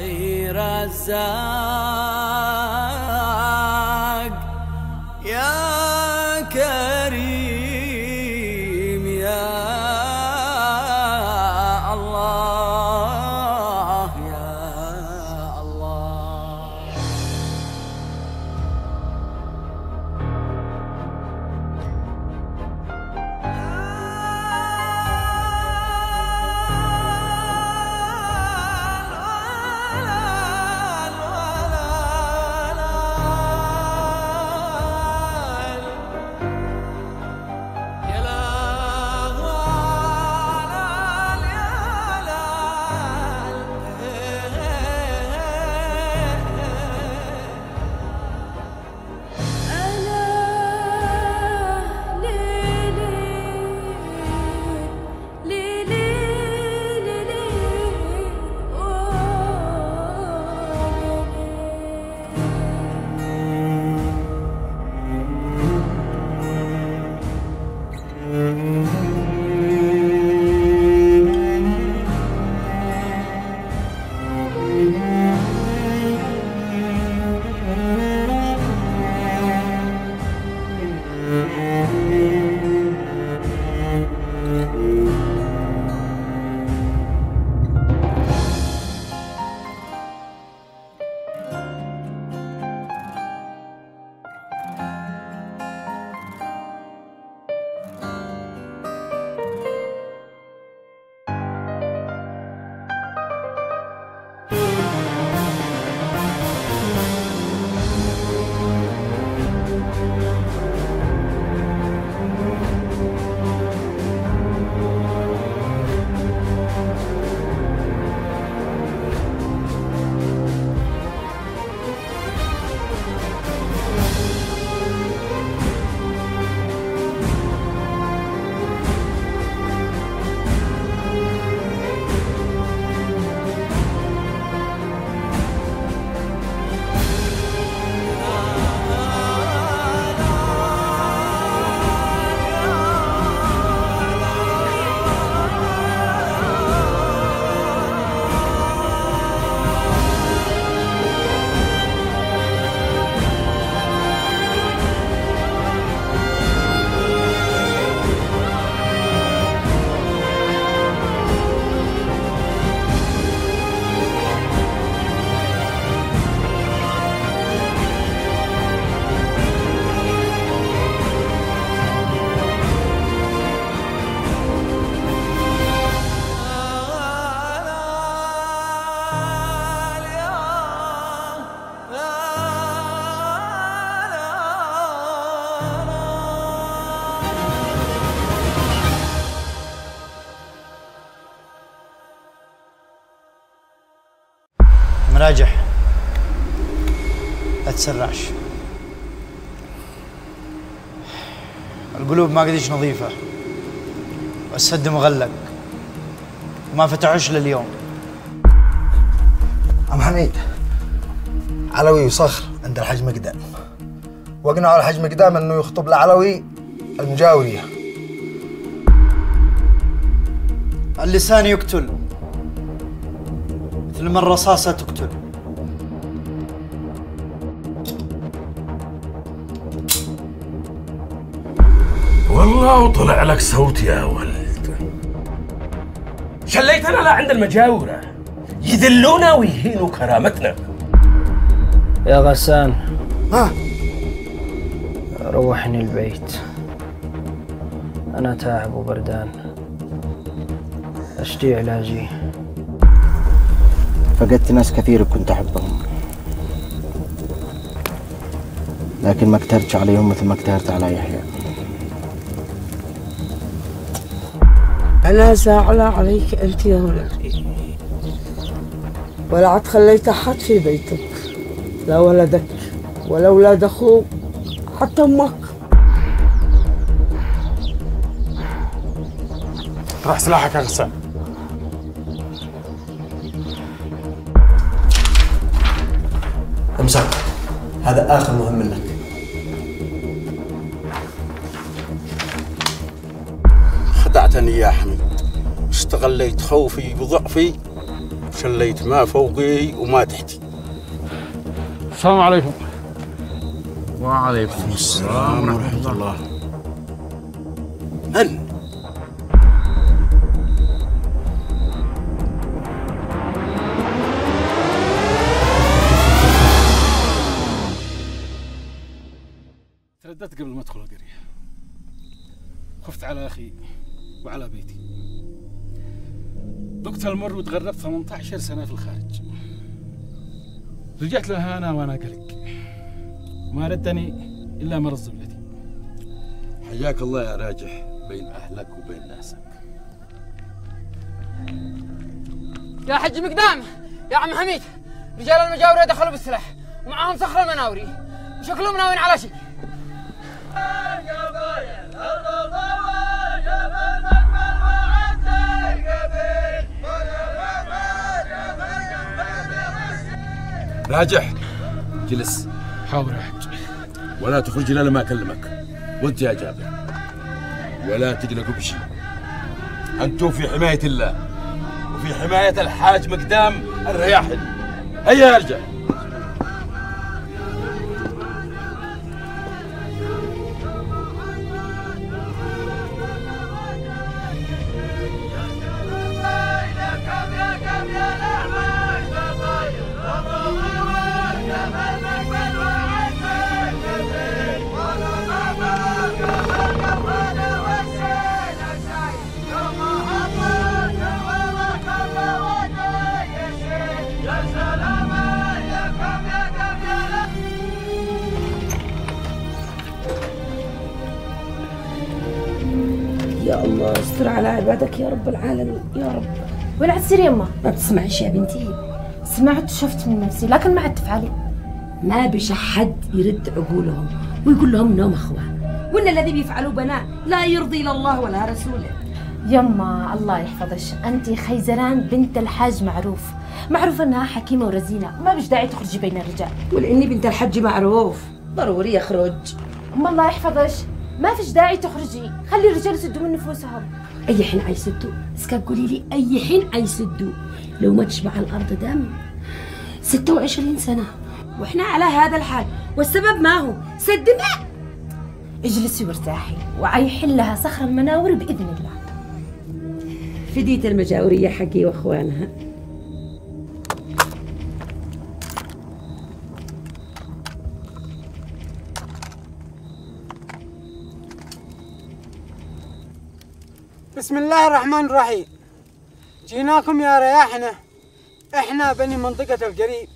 فتحي رزاق تسرعش. القلوب ما قديش نظيفة. والسد مغلق. وما فتحوش لليوم. عم حميد علوي وصخر عند الحاج مقدام واقنعوا الحاج مقدام إنه يخطب لعلوي المجاورية. اللسان يقتل. مثل ما الرصاصة تقتل. والله طلع لك صوت يا ولد. شليتنا لا عند المجاورة. يذلونا ويهينوا كرامتنا. يا غسان. ها؟ روحني البيت. أنا تعب وبردان أشتي علاجي. فقدت ناس كثير كنت أحبهم. لكن ما اقتهرتش عليهم مثل ما اقتهرت على يحيى. أنا زعلة عليك أنت يا ولدي ولا عاد خليت أحد في بيتك لا ولدك ولا أولاد أخوك حتى أمك. راح سلاحك يا غسان. أمسك هذا آخر مهم لك استغليت خوفي وضعفي شليت ما فوقي وما تحتي. السلام عليكم. وعليكم السلام ورحمة الله. من؟ ترددت قبل ما ادخل القريه خفت على أخي وعلى بيتي. ذقت المر وتغربت 18 سنة في الخارج. رجعت لها أنا وأنا قلق ما ردني إلا مرض زبلتي. حياك الله يا راجح بين أهلك وبين ناسك. يا حج مقدام يا عم حميد رجال المجاورة دخلوا بالسلاح ومعاهم صخر المناوري وشكلهم ناويين على شيء. راجح. جلس. حاضر يا حج ولا تخرج الا لما أكلمك. وأنت يا جابر. ولا تقلقوا بشيء. أنتم في حماية الله. وفي حماية الحاج مقدام الرياحل هيا يا رجال. يا الله استر على عبادك يا رب العالمين يا رب. ولا تصير يما ما بتسمعش يا بنتي؟ سمعت وشفت من نفسي لكن ما عاد تفعلي. ما بش حد يرد عقولهم ويقول لهم انهم أخوان وإن الذي بيفعلوه بنات لا يرضي لا الله ولا رسوله. يما الله يحفظك أنت خيزران بنت الحاج معروف. معروف أنها حكيمة ورزينة ما بش داعي تخرجي بين الرجال. ولاني بنت الحج معروف ضروري يخرج ام الله يحفظك. ما فيش داعي تخرجي. خلي الرجال يسدوا من نفوسهم. أي حين عيسدوا اسكا قولي لي أي حين عيسدوا لو ما تشبع الأرض دم. 26 سنة. وإحنا على هذا الحال. والسبب ما هو؟ سد ماء. اجلسي وارتاحي. وعيحل لها صخر المناور بإذن الله. فديت المجاورية حقي وأخوانها. بسم الله الرحمن الرحيم. جيناكم يا رياحنا. إحنا بني منطقة القريب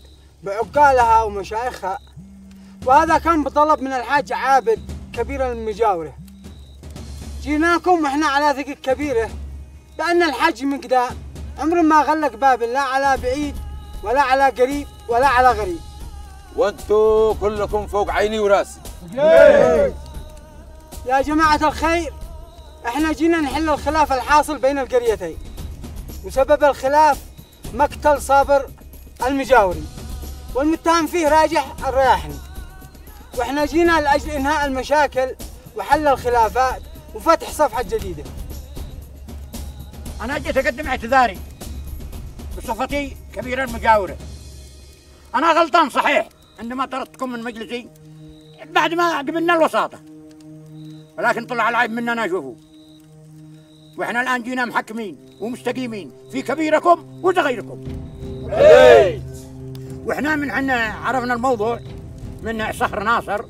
بعقالها ومشايخها. وهذا كان بطلب من الحاج عابد كبير المجاورة. جيناكم وإحنا على ثقة كبيرة بأن الحاج مقدام عمره ما غلق باب لا على بعيد ولا على قريب ولا على غريب. وانتوا كلكم فوق عيني وراسي. يا جماعة الخير إحنا جينا نحل الخلاف الحاصل بين القريتين. وسبب الخلاف مقتل صابر المجاوري والمتهم فيه راجح الرياحني. وإحنا جينا لأجل إنهاء المشاكل وحل الخلافات وفتح صفحة جديدة. أنا جيت أقدم اعتذاري بصفتي كبير المجاورة. أنا غلطان صحيح عندما طردتكم من مجلسي بعد ما قبلنا الوساطة. ولكن طلع العيب مننا شوفوا وإحنا الآن جينا محكمين ومستقيمين في كبيركم وصغيركم. وإحنا من حنا عرفنا الموضوع من صخر ناصر.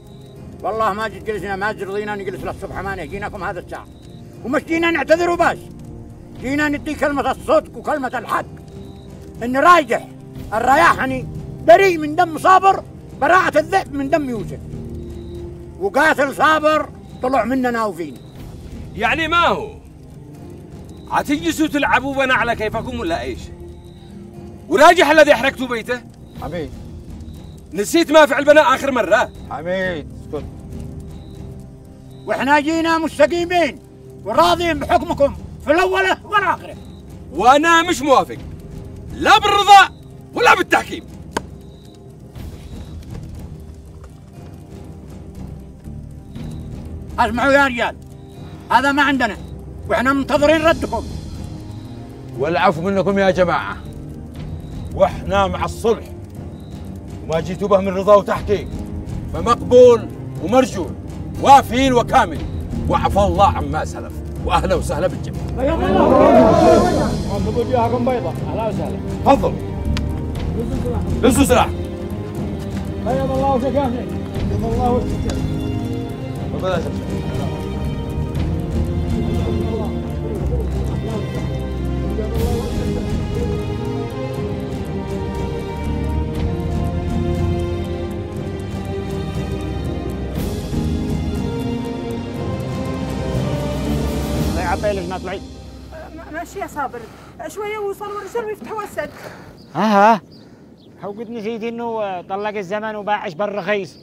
والله ما جيت جلسنا ما رضينا نجلس للصبح ما جيناكم هذا الساعة. ومش جينا نعتذر وبس. جينا ندي كلمة الصدق وكلمة الحق. إن راجح الرياحني بريء من دم صابر براءة الذئب من دم يوسف. وقاتل صابر طلع مننا وفينا يعني ما هو؟ عتجلسوا تلعبوا بنا على كيفكم ولا إيش؟ وراجح الذي احرقتوا بيته؟ حميد نسيت ما فعل بنا آخر مرة؟ حميد اسكت. وإحنا جينا مستقيمين وراضيين بحكمكم في الاولى والاخره وأنا مش موافق. لا بالرضا ولا بالتحكيم. اسمعوا يا رجال. هذا ما عندنا. وإحنا منتظرين ردكم. والعفو منكم يا جماعة. وإحنا مع الصلح. وما جيتوا به من رضا وتحقيق. فمقبول ومرجو. وافين وكامل. وعفى الله عما سلف. وأهلا وسهلا بالجميع. نقول وجوهكم بيضاء أهلا وسهلا تفضل. لبسوا سلاح. بيض الله وجهك بيض الله وجهك تفضل يا شمس يعطي لك ما طلعت ماشي يا صابر. شوية وصلوا الرجال ويفتحوا السد. ها ها هو قد نسيت إنه طلق الزمن وباعش بالرخيص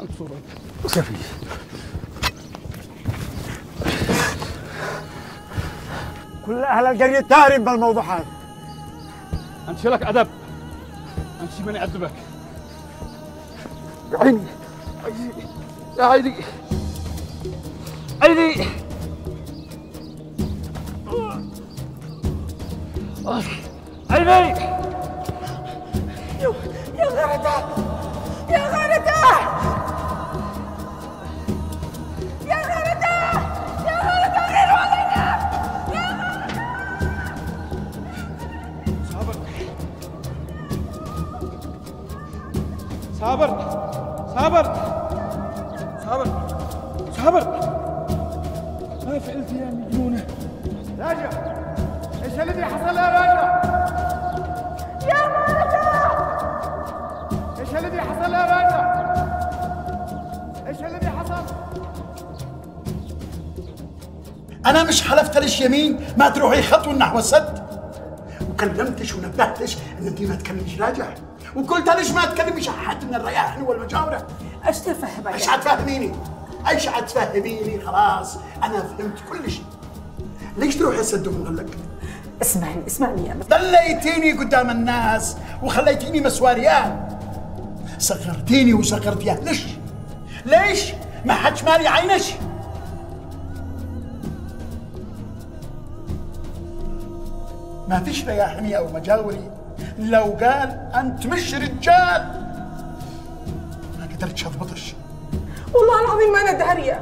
كفي كل أهل القريه تارين بالموضوع هذا. أنت شو لك أدب. أنت شو من يأدبك. يا عيني. يا عيني. عيني. عيني يا غردة يا غردة ليش يمين ما تروحي خطوه نحو السد. وكلمتش ونبهتش إن انت ما تكلمش راجع. وقلت ليش ما تكلمش أحد من الرياحن والمجاورة؟ إيش تفهم أيش حتفهميني أيش حتفهميني خلاص أنا فهمت كل شيء ليش تروحي السد ومغلق اسمعني اسمعني يا ضليتيني قدام الناس وخليتيني مسواريات صغرتيني وصغرتيها ليش؟ ليش؟ ما حدش مالي عينش. ما فيش رياحني أو مجاوري. لو قال أنت مش رجال. ما قدرتش أضبطش. والله العظيم ما أنا دارية.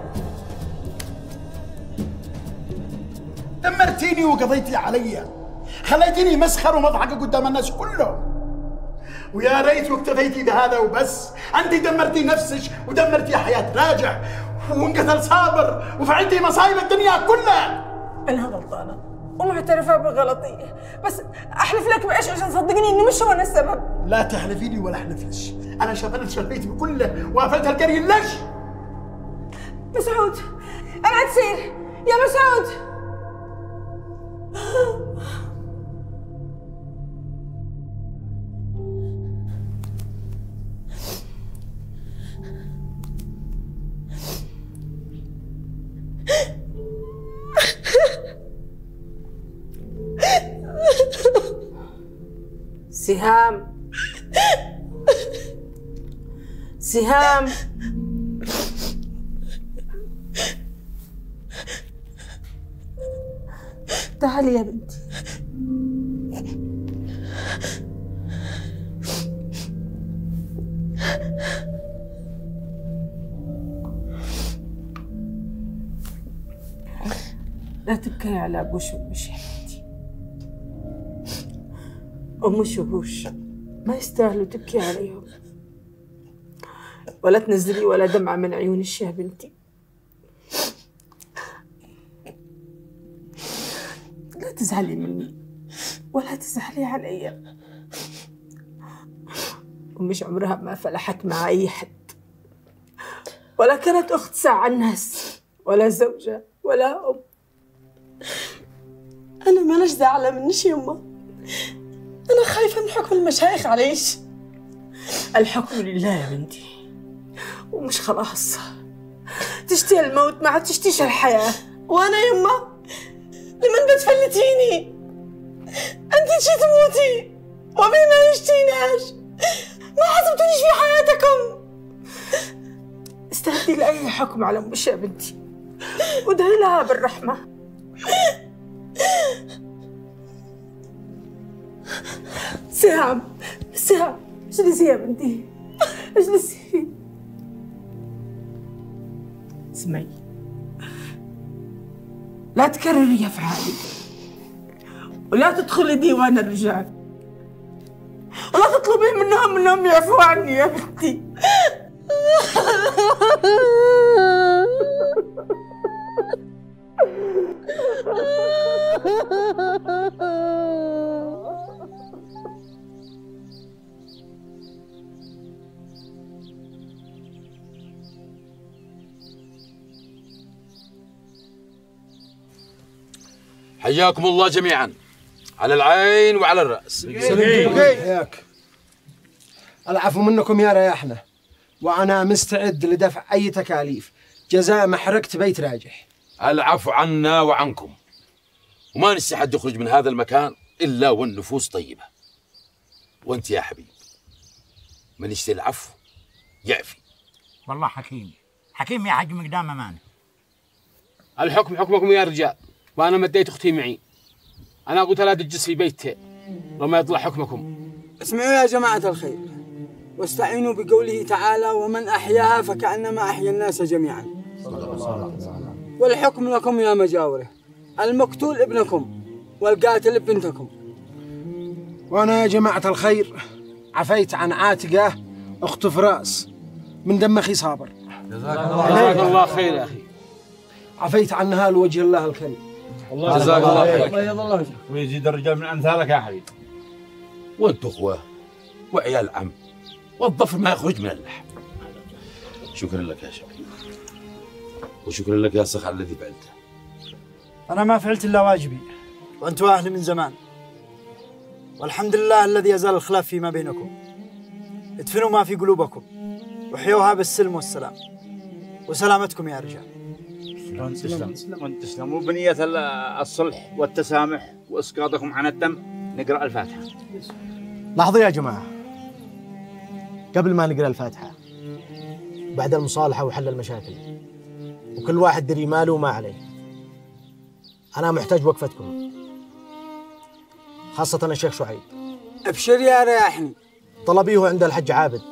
دمرتيني وقضيتي علي. خليتيني مسخر ومضحكه قدام الناس كلهم. ويا ريت واكتفيتي بهذا وبس. أنت دمرتي نفسك ودمرتي حياة راجع. وانقتل صابر. وفعلتي مصايب الدنيا كلها. أنا غلطانة. ومعترفه بغلطي. بس أحلف لك بإيش عشان تصدقني إني مش هو أنا السبب. لا تحلفي لي ولا أحلفلش. أنا شغلت شغلتي بكله وقفلت القريه ليش؟ مسعود أبعد سير. يا مسعود سهام. سهام. تعالي يا بنتي. لا تبكي على أبو شوش ام شوش ما يستاهلوا تبكي عليهم. ولا تنزلي ولا دمعة من عيونك يا بنتي. لا تزعلي مني. ولا تزعلي علي. ومش عمرها ما فلحت مع أي حد. ولا كانت أخت ساعة الناس ولا زوجة. ولا أم. أنا ماناش زعلة منش يما أنا خايفة من حكم المشايخ عليش الحكم لله يا بنتي. ومش خلاص. تشتهي الموت ما عاد تشتيش الحياة. وأنا يما؟ لمن بتفلتيني؟ أنت تشي تموتي؟ وأبي ما يشتيناش ما حسبتونيش في حياتكم. استهدي لأي حكم على أمش يا بنتي. وادعي لها بالرحمة. سهام سهام. اجلسي يا بنتي اجلسي اسمعي. لا تكرري افعالك ولا تدخلي ديوان الرجال. ولا تطلبي منهم إنهم يعفوا عني يا بنتي. حياكم الله جميعا. على العين وعلى الرأس. حياك. العفو منكم يا رياحنا. وأنا مستعد لدفع أي تكاليف. جزاء محرقة بيت راجح. العفو عنا وعنكم. وما نستحد يخرج من هذا المكان إلا والنفوس طيبة. وأنت يا حبيب من يشتري العفو يعفي. والله حكيم. حكيم يا حاج مقدام امانه الحكم حكمكم يا رجال. وأنا مديت أختي معي. أنا قلت لا تجلس في بيتي. لو ما يطلع حكمكم. اسمعوا يا جماعة الخير. واستعينوا بقوله تعالى ومن أحياها فكأنما أحيا الناس جميعا. والحكم لكم يا مجاورة. المقتول ابنكم والقاتل بنتكم. وأنا يا جماعة الخير عفيت عن عاتقة أخت فراس من دم أخي صابر. جزاك الله خير يا أخي عفيت عنها لوجه الله الكريم. جزاك الله خير. الله وجهك ويزيد الرجال من أمثالك يا حبيبي. وأنتم اخوه وعيال عم والظفر ما يخرج من اللحم شكرا لك يا شباب وشكرا لك يا سخ على الذي فعلته. أنا ما فعلت إلا واجبي وأنتم أهلي من زمان. والحمد لله الذي يزال الخلاف فيما بينكم. ادفنوا ما في قلوبكم. وحيوها بالسلم والسلام. وسلامتكم يا رجال. تسلم تسلم تسلم وبنية ال- الصلح والتسامح وإسقاطكم عن الدم. نقرأ الفاتحة. لحظة يا جماعة قبل ما نقرأ الفاتحة بعد المصالحة وحل المشاكل وكل واحد دري ماله وما عليه أنا محتاج وقفتكم خاصة الشيخ شعيب. أبشر يا رياحني طلبي هو عند الحج عابد.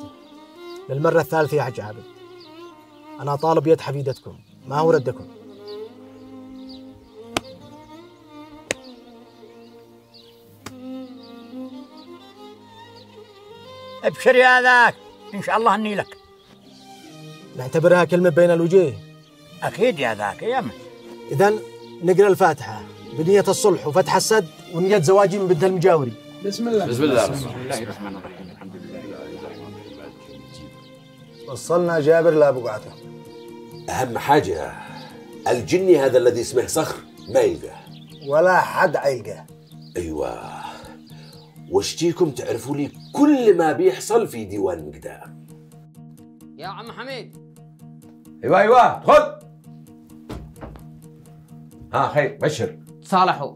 للمرة الثالثة يا حج عابد. أنا طالب يد حفيدتكم. ما هو ردكم؟ أبشر يا ذاك. إن شاء الله أني لك. نعتبرها كلمة بين الوجيه أكيد يا ذاك يا من؟ إذا نقرأ الفاتحة. بنية الصلح وفتح السد ونية زواجي من بنت المجاوري. بسم الله. بسم الله. بسم الله. الرحمن الرحيم. الحمد لله وصلنا جابر لابقعته أهم حاجة الجني هذا الذي اسمه صخر ما يلقاه. ولا حد عيلقه أيوه. واشتيكم تعرفوا لي كل ما بيحصل في ديوان مقدام يا عم حميد. أيوه أيوه خذ. ها خير بشر. تصالحوا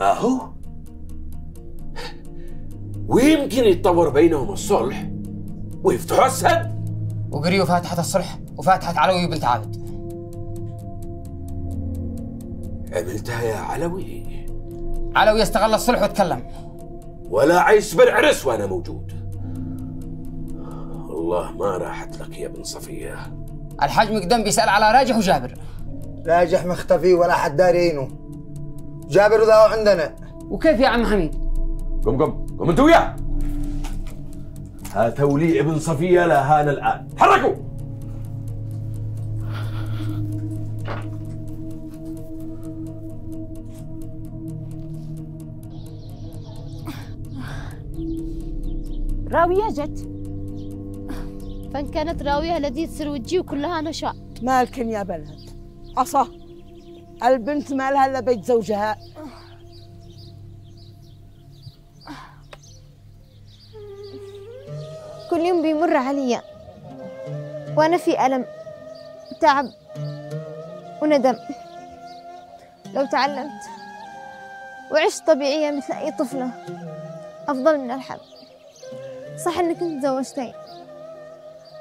أهو. ويمكن يتطور بينهم الصلح ويفتحوا السد. وقريوا فاتحة الصلح وفاتحة علوي بنت عابد. عملتها يا علوي. علوي استغل الصلح وتكلم ولا عيصبر عرس وأنا موجود. والله ما راحت لك يا ابن صفية. الحاج مقدم بيسأل على راجح وجابر. راجح مختفي ولا حد دارينه جابر ذا عندنا. وكيف يا عم حميد؟ قم قم قم انت وياه. هاتوا لي ابن صفية لا هان الآن. تحركوا راوية جت. فإن كانت راوية التي تصير وجهي وكلها نشاط. مالكن يا بلد عصا البنت ما لها إلا بيت زوجها. كل يوم بيمر علي وأنا في ألم تعب وندم. لو تعلمت وعشت طبيعية مثل أي طفلة أفضل من الحب صح أنك أنت تزوجتين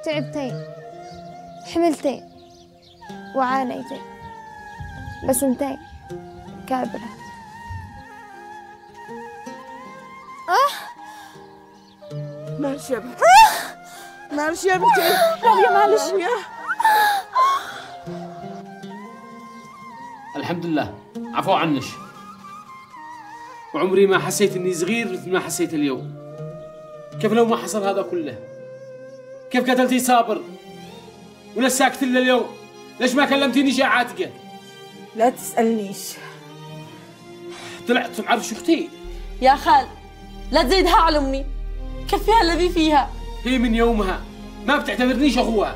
تعبتين حملتين وعانيتين بس انتين كابرة. آه ما شبه معلش يا بنتي. راوية معلش. راوية. الحمد لله. عفو عنش. وعمري ما حسيت إني صغير مثل ما حسيت اليوم. كيف لو ما حصل هذا كله؟ كيف قتلتي صابر؟ ولساكت إلا اليوم؟ ليش ما كلمتيني يا عاتقة؟ لا تسألنيش. طلعت معرفش أختي. يا خال لا تزيدها على أمي. كفيها الذي فيها. هي من يومها. ما بتعتبرنيش أخوها.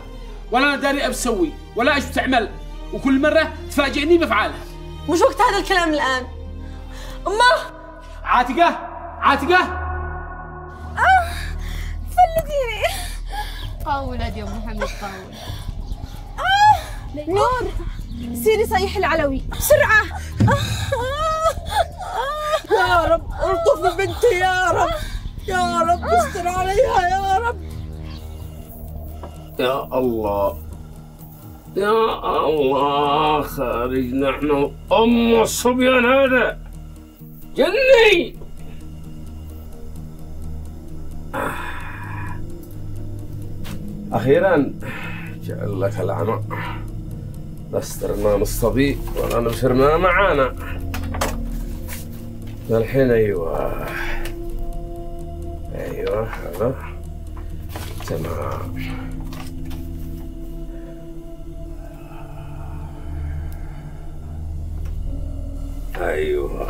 ولا أنا داري بسوي ولا إيش بتعمل. وكل مرة تفاجئني بأفعالها. مش وقت هذا الكلام الآن؟ أمه! عاتقة؟ عاتقة؟ آه فلتيني طول يا ام محمد طول آه نور. سيري صيحي العلوي. بسرعة. يا رب ألطف بنتي يا رب. يا رب استر عليها يا رب. يا الله. يا الله خارجنا إحنا أم الصبيان هذا. جني. أخيرا جعل لك العمى. استرنا من الصبي ولا نبشرنا معانا. الحين أيوه. أيوه هذا. تمام. أيوه.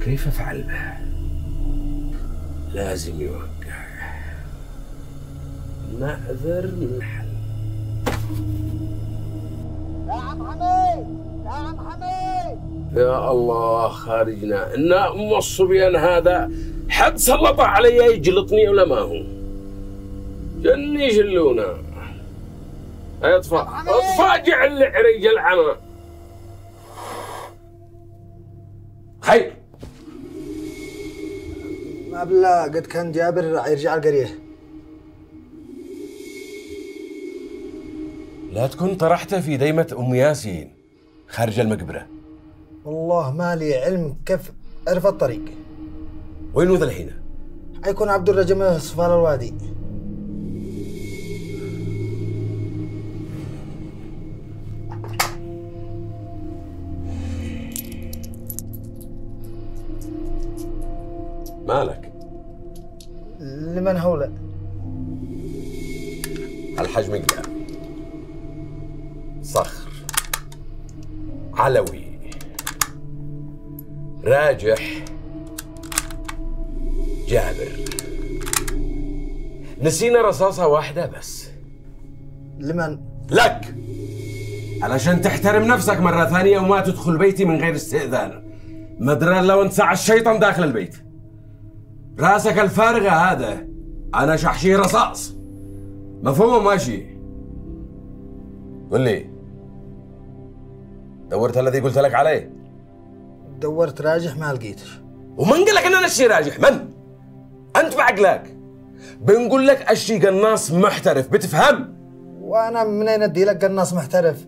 كيف أفعل؟ به؟ لازم يوقع. نعذر نحل يا الله خارجنا. إن ام الصبيان هذا حد سلط علي يجلطني ولا ما هو؟ جني شلونا اطفى اطفى جعل العريج العمى. خير. ما بالله قد كان جابر يرجع القرية. لا تكون طرحته في ديمة أم ياسين خارج المقبرة. والله ما لي علم كيف عرف الطريق وين ذا الحين؟ حيكون عبد الرجم صفال الوادي مالك؟ لمن هؤلاء؟ الحجم قدام صخر علوي راجح. جابر. نسينا رصاصة واحدة بس. لمن؟ لك. علشان تحترم نفسك مرة ثانية وما تدخل بيتي من غير استئذان. مدري لو انسع الشيطان داخل البيت. رأسك الفارغة هذا. أنا شحشي رصاص. مفهوم ماشي؟ قل لي. دورت الذي قلت لك عليه. دورت راجح ما لقيتش. ومن قال لك ان أنا الشي راجح؟ من؟ أنت بعقلك. بنقول لك الشي قناص محترف بتفهم؟ وأنا منين أدي لك قناص محترف؟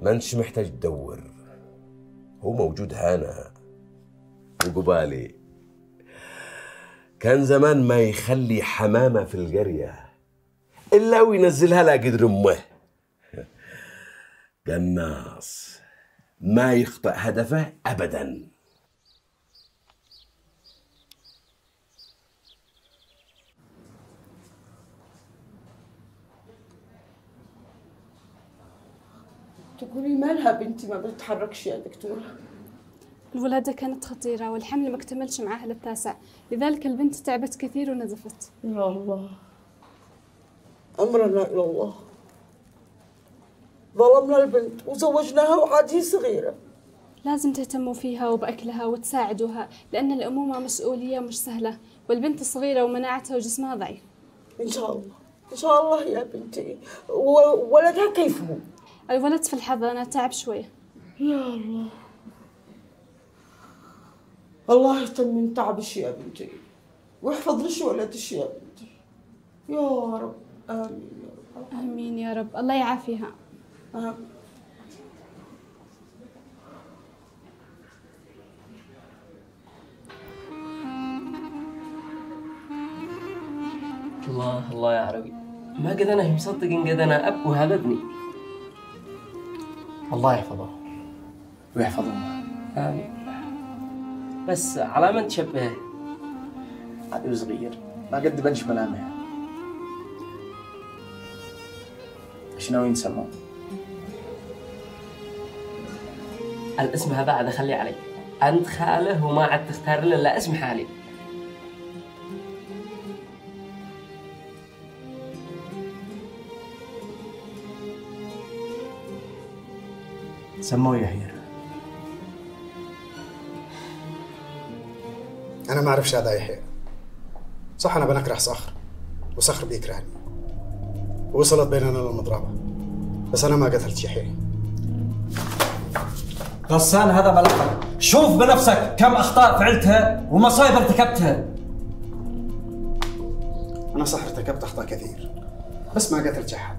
ما أنتش محتاج تدور. هو موجود هنا. وقبالي كان زمان ما يخلي حمامة في القرية إلا وينزلها لا قدر أمه. قناص. ما يخطئ هدفه أبدا. تقولي مالها بنتي ما بتتحركش يا دكتورة؟ الولادة كانت خطيرة والحمل ما اكتملش معاها للتاسع لذلك البنت تعبت كثير ونزفت. يا الله. أمرنا إلى الله. ظلمنا البنت وزوجناها وعادي صغيرة لازم تهتموا فيها وبأكلها وتساعدوها لأن الأمومة مسؤولية مش سهلة والبنت صغيرة ومناعتها وجسمها ضعيف. إن شاء الله إن شاء الله يا بنتي. وولدها كيف هو؟ الولد في الحضانة؟ تعب شوية. يا الله. الله يهتم من تعبش يا بنتي. ويحفظ لش ولدش يا بنتي. يا رب. آمين يا رب. آمين يا رب. الله يعافيها. الله الله يا عربي. ما قد أنا مصدق إن قد أنا أب وهذا ابني. الله يحفظه. ويحفظهما آمين. بس على من تشبهه؟ عدو صغير ما قد بنش ملامح إيش ناويين تسمون؟ الاسم هذا عاد خلي علي. أنت خاله وما عاد تختار له إلا اسم حالي. سموه يحيى أنا ما أعرفش هذا يحيى صح أنا بنكره صخر وصخر بيكرهني. وصلت بيننا المضربه بس أنا ما قتلت يحيى غسان هذا ملقب شوف بنفسك كم أخطاء فعلتها ومصايب ارتكبتها أنا صح ارتكبت أخطاء كثير بس ما قتلت احد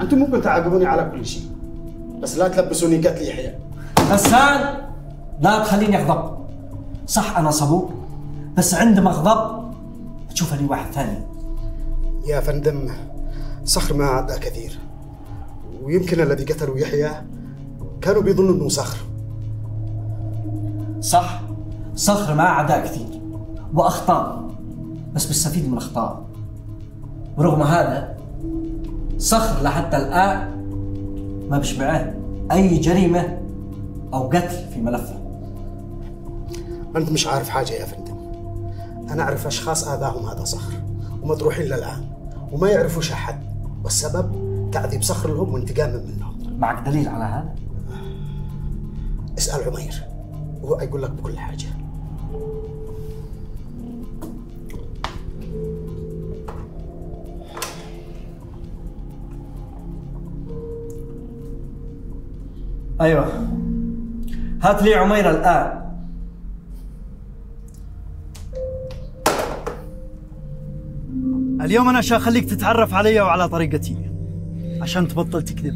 أنتم ممكن تعاقبوني على كل شيء بس لا تلبسوني قتل يحيى. غسان لا تخليني أغضب. صح أنا صبور بس عندما أغضب تشوف لي واحد ثاني. يا فندم صخر ما عدى كثير ويمكن الذي قتلوا يحيى كانوا بيظنوا إنه صخر. صح. صخر ما عدا كثير وأخطاء بس بستفيد من أخطاء. ورغم هذا صخر لحتى الآن ما بشبعه أي جريمة أو قتل في ملفه. أنت مش عارف حاجة يا فندم. أنا أعرف أشخاص آذاهم هذا صخر ومطروحين للآن وما يعرفوش أحد والسبب تعذيب صخر لهم وانتقام منهم. معك دليل على هذا؟ اسأل عمير وهو يقول لك بكل حاجة. أيوه. هات لي عمير الآن. اليوم أنا عشان أخليك تتعرف علي وعلى طريقتي عشان تبطل تكذب.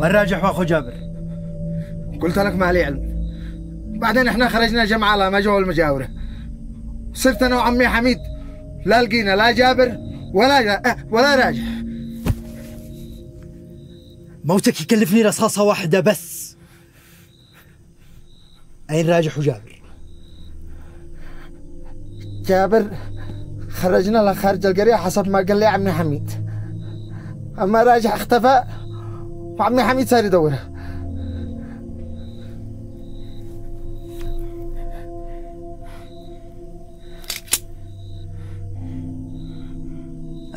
وين راجح واخو جابر؟ قلت لك ما لي علم بعدين إحنا خرجنا جمعة على مجموع المجاورة. صرت أنا وعمي حميد. لا لقينا لا جابر ولا جا... أه، ولا راجح موتك يكلفني رصاصة واحدة بس. أين راجح وجابر؟ جابر خرجنا لخارج القرية حسب ما قال لي عمي حميد. أما راجح اختفى وعمي حميد صار يدوره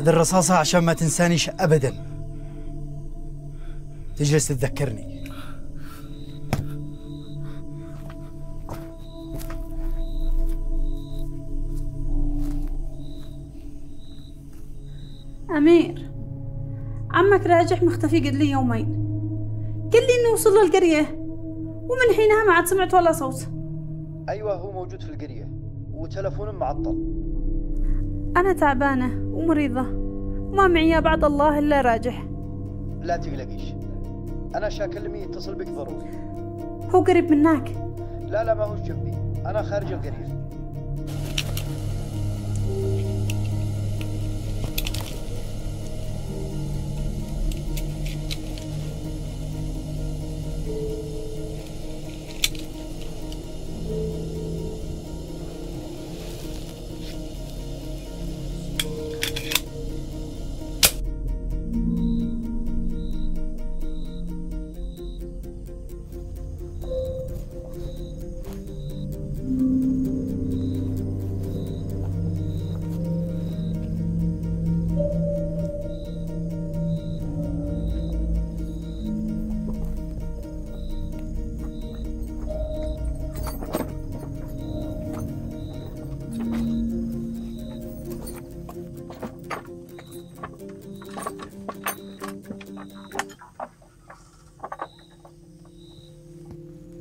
هذه الرصاصة عشان ما تنسانيش أبدا. تجلس تتذكرني. أمير عمك راجح مختفي قد لي يومين. قال لي إنه وصل للقرية ومن حينها ما عاد سمعت ولا صوت. أيوه هو موجود في القرية وتلفونه معطل. أنا تعبانة ومريضة. وما معي بعد الله إلا راجح. لا تقلقيش. أنا شاكلمي يتصل بك ضروري. هو قريب منك؟ لا لا ما هوش جنبي. أنا خارج القرية.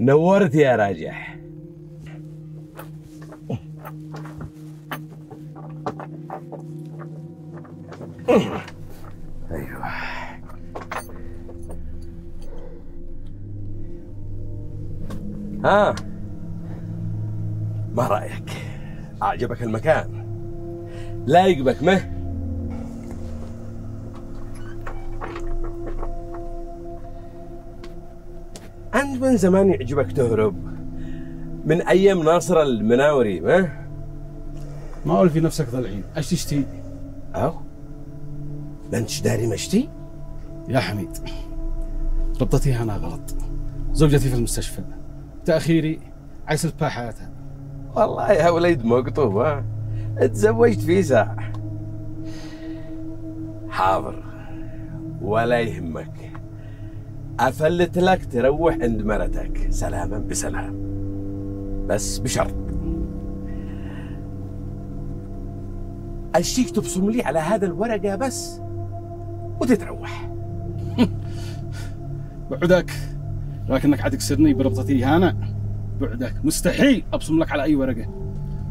نورت يا راجح. أيوه. ها. ما رأيك؟ أعجبك المكان. لايق بك مه. من زمان يعجبك تهرب من أيام ناصر المناوري ما؟ ما أقول في نفسك ضلعين. أيش تشتي؟ أو ما أنتش داري مشتي؟ يا حميد ربطتيها أنا غلط. زوجتي في المستشفى. تأخيري عيسلت بها حياتها. والله يا وليد مقطوب ها؟ تزوجت في ساعة. حاضر. ولا يهمك. أفلت لك تروح عند مرتك. سلاما بسلام. بس بشرط. أشتيك تبصم لي على هذا الورقة بس وتتروح. بعدك. لكنك عاد كسرني بربطتي هانا بعدك. مستحيل أبصم لك على أي ورقة.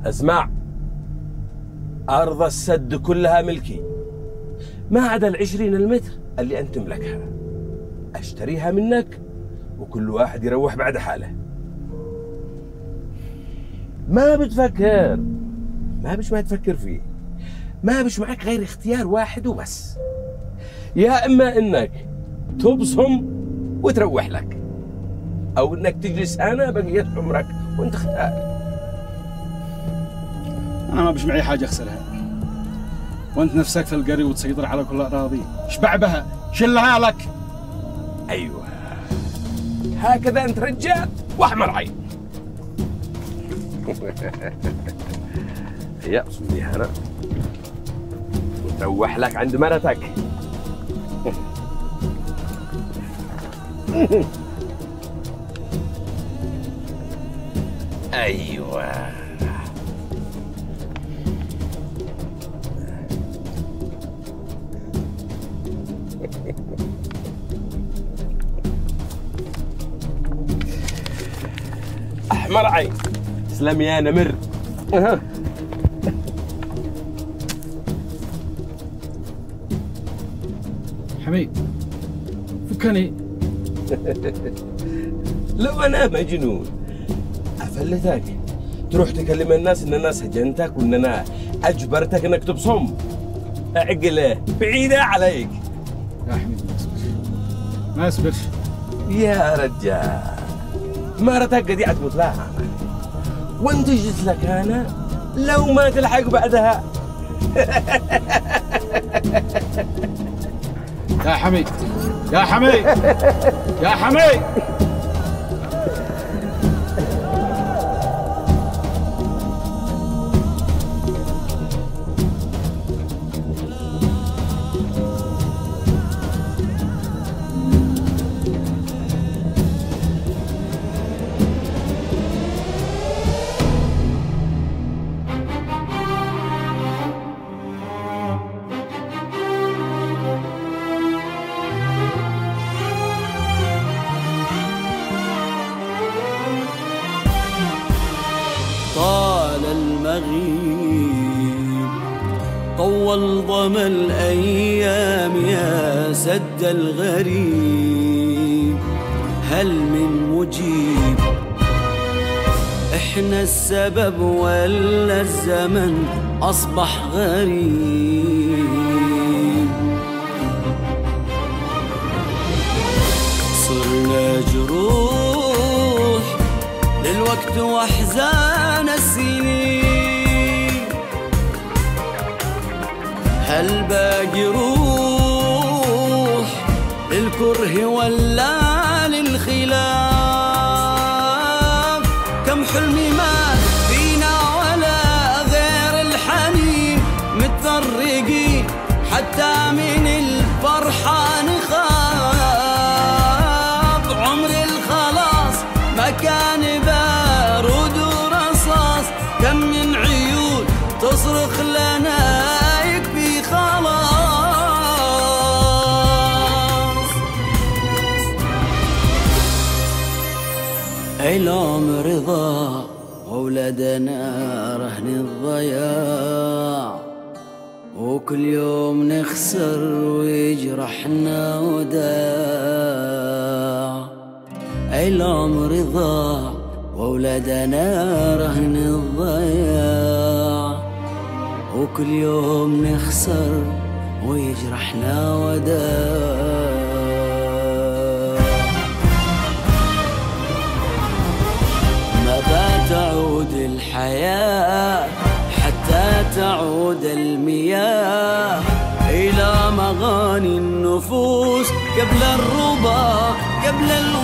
اسمع. أرض السد كلها ملكي. ما عدا العشرين المتر اللي أنت تملكها أشتريها منك وكل واحد يروح بعد حاله. ما بتفكر ما بش ما تفكر فيه ما بش معك غير اختيار واحد وبس. يا إما إنك تبصم وتروح لك أو إنك تجلس أنا بقية عمرك وأنت اختار أنا ما بش معي حاجة اخسرها وأنت نفسك في القري وتسيطر على كل اراضي اشبع بها شلها لك. أيوه. هكذا أنت رجال واحمر عين. يا صدي هنا وتروح لك عند مرتك. أيوه. احمر عين تسلم يا نمر. أها. حميد فكني. لو أنا مجنون افلتك تروح تكلم الناس إن الناس هجنتك وإن أنا أجبرتك إنك تبصم. عقله بعيدة عليك. يا حميد ما يصبرش. يا رجال. مرتك قد تموت لها وانت جيت لك أنا لو ما تلحق بعدها. يا حميد يا حميد يا حميد. أصبح غريب. صرنا جروح للوقت وأحزان السنين. هل باقي روح للكره ولا ضياع وكل يوم نخسر ويجرحنا وداع العمر ضاع وأولادنا رهن الضياع. وكل يوم نخسر ويجرحنا وداع الحياة تعود المياه إلى مغاني النفوس قبل الربا قبل الغروس.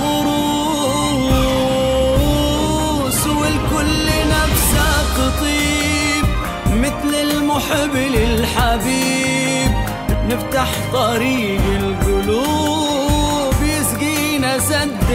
والكل نفسه تطيب مثل المحب للحبيب. نفتح طريق القلوب يسقينا سد